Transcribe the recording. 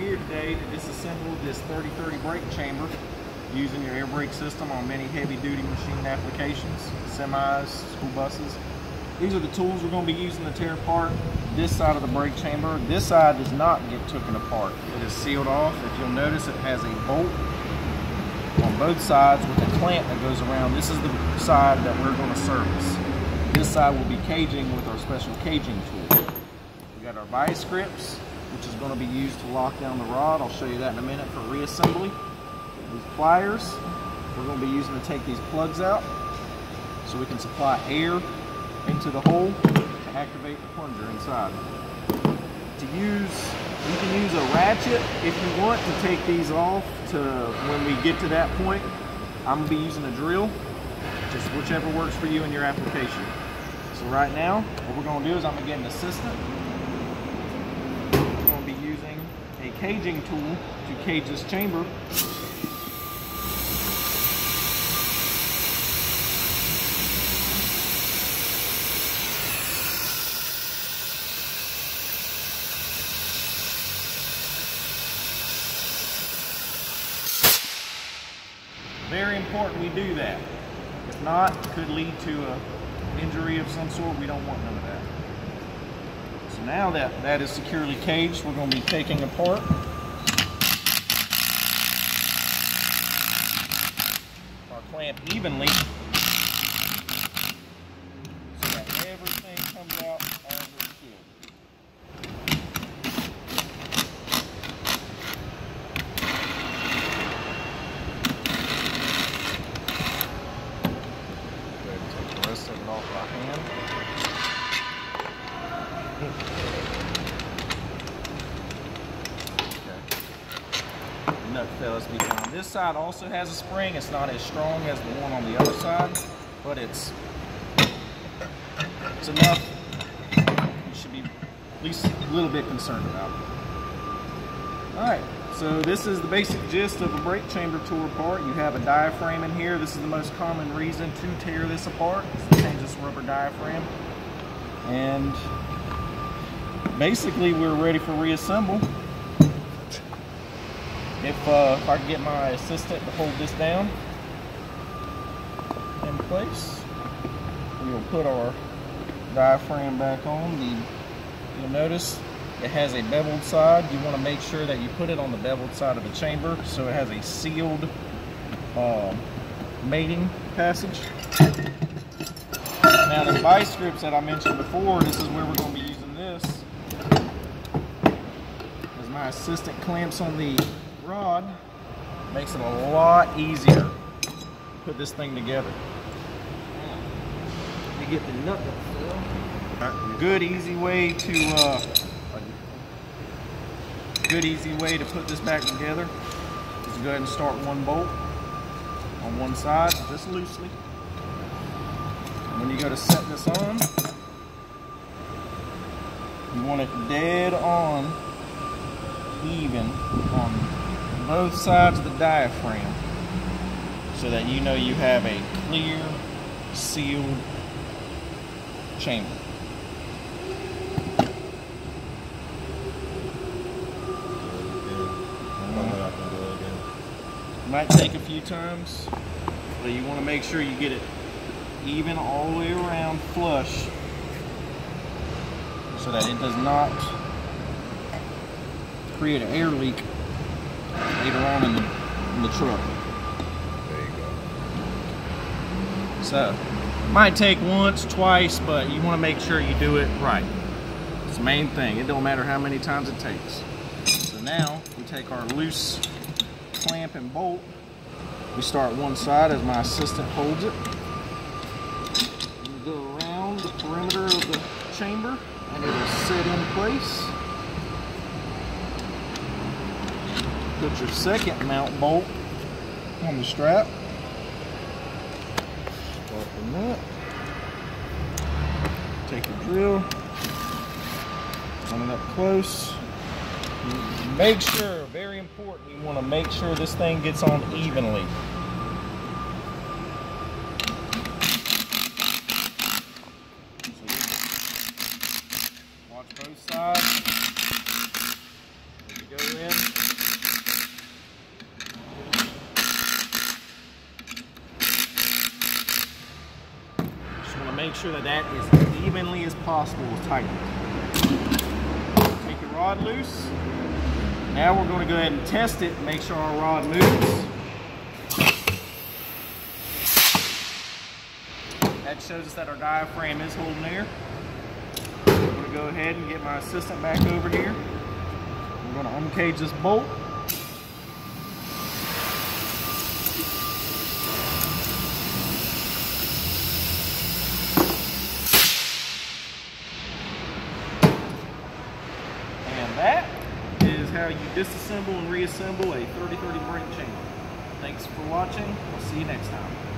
here today to disassemble this 3030 brake chamber using your air brake system on many heavy duty machine applications, semis, school buses. These are the tools we're going to be using to tear apart this side of the brake chamber. This side does not get taken apart. It is sealed off. If you'll notice it has a bolt on both sides with a clamp that goes around. This is the side that we're going to service. This side will be caging with our special caging tool. We got our vice grips, which is going to be used to lock down the rod. I'll show you that in a minute for reassembly. These pliers, we're going to be using to take these plugs out so we can supply air into the hole to activate the plunger inside. To use, you can use a ratchet if you want to take these off to when we get to that point. I'm going to be using a drill, just whichever works for you in your application. So right now, what we're going to do is I'm going to get an assistant. We're going to be using a caging tool to cage this chamber Very important we do that. If not, it could lead to an injury of some sort. We don't want none of that. Now. That that is securely caged, we're going to be taking apart. Our clamp evenly so that everything comes out as it should. Go ahead and take the rest of it off by hand. Okay. Nut. This side also has a spring. It's not as strong as the one on the other side, but it's it's enough. You should be at least a little bit concerned about. All right. So this is the basic gist of a brake chamber tool apart. You have a diaphragm in here. This is the most common reason to tear this apart. is change this rubber diaphragm. And basically we're ready for reassemble. If, uh, if I can get my assistant to hold this down in place, we will put our diaphragm back on. The, you'll notice it has a beveled side. You want to make sure that you put it on the beveled side of the chamber so it has a sealed uh, mating passage. Now the vice grips that I mentioned before, this is where we're going to be using this. As my assistant clamps on the rod, makes it a lot easier to put this thing together. You get the nut good easy way to uh, good easy way to put this back together is to go ahead and start one bolt on one side just loosely and when you go to set this on you want it dead on even on both sides of the diaphragm so that you know you have a clear sealed chamber. Mm-hmm. Might take a few times, but you want to make sure you get it even all the way around flush so that it does not create an air leak later on in the, in the truck. There you go. So, might take once, twice, but you want to make sure you do it right. It's the main thing. It don't matter how many times it takes. So now, we take our loose clamp and bolt. We start one side as my assistant holds it. We go around the perimeter of the chamber and it'll sit in place. Put your second mount bolt on the strap. The nut. Take your drill. Run it up close. Make sure, very important, you want to make sure this thing gets on evenly. Watch both sides. Go in. Just want to make sure that that is as evenly as possible tightened. Take your rod loose. Now we're going to go ahead and test it make sure our rod moves. That shows us that our diaphragm is holding air. I'm going to go ahead and get my assistant back over here. I'm going to uncage this bolt. And that is how you disassemble and reassemble a 3030 brake chamber. Thanks for watching. We'll see you next time.